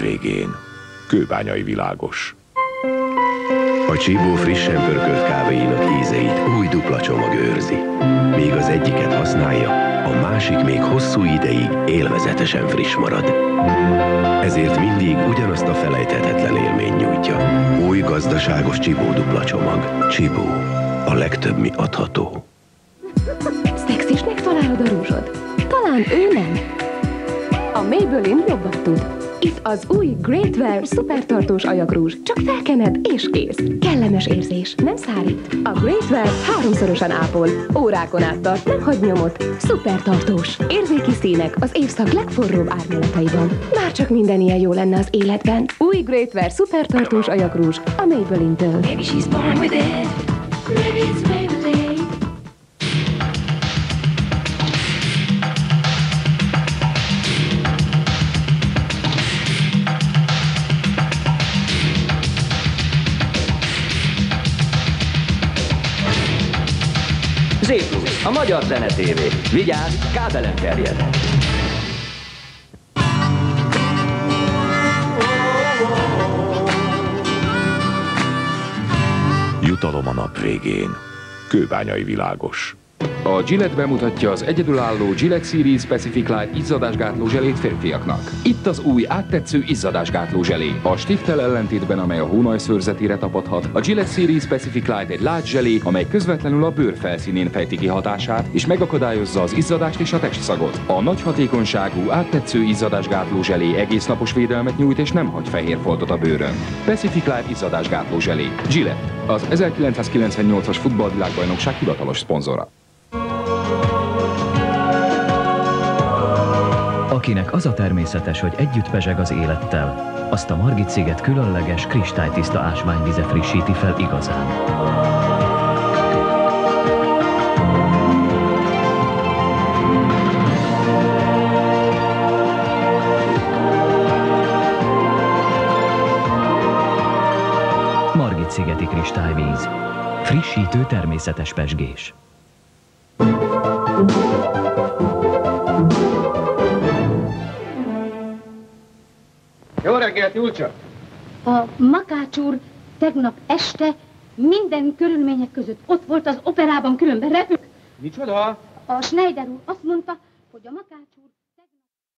végén. Kőbányai világos. A Csibó frissen pörkölt kávéinak ízeit új dupla csomag őrzi. Míg az egyiket használja, a másik még hosszú ideig élvezetesen friss marad. Ezért mindig ugyanazt a felejthetetlen élmény nyújtja. Új gazdaságos Csibó dupla csomag. Csibó. A legtöbb mi adható. Szexisnek találod a rúzsod? Talán ő nem. A Maybelline jobbat tud. Itt az új Great Wear szupertartós ajagrúzs. Csak felkened és kész. Kellemes érzés, nem szárít. A Great Wear háromszorosan ápol. Órákon át tart, nem hagy nyomot. Szupertartós. Érzéki színek az évszak legforróbb árnyalataiban. Már csak minden ilyen jó lenne az életben. Új Great Wear szupertartós ajagrúzs a Maybelline-től. Maybe she's born with it. Maybe it's Maybelline. Z+, a Magyar Zene TV. Vigyázz, kábelen terjed. Jutalom a nap végén. Kőbányai világos. A Gillette bemutatja az egyedülálló Gillette Series Specific Light izzadásgátló zselét férfiaknak. Itt az új áttetsző izzadásgátló zselé. A stiftel ellentétben, amely a hónaj szőrzetére tapadhat, a Gillette Series Specific Light egy lágy zselé, amely közvetlenül a bőr felszínén fejti ki hatását, és megakadályozza az izzadást és a testszagot. A nagy hatékonyságú áttetsző izzadásgátló zselé egész napos védelmet nyújt és nem hagy fehér foltot a bőrön. Pacific Light izzadásgátló zselé. Gillette, az 1998-as futballvilágbajnokság hivatalos szponzora. Akinek az a természetes, hogy együtt pezseg az élettel, azt a Margit sziget különleges, kristálytiszta ásványvize frissíti fel igazán. Margit szigeti kristályvíz. Frissítő természetes pesgés. Jó reggelt, Julcsa! A Makács úr tegnap este minden körülmények között ott volt az operában, különben repül. Micsoda? A Schneider úr azt mondta, hogy a Makács úr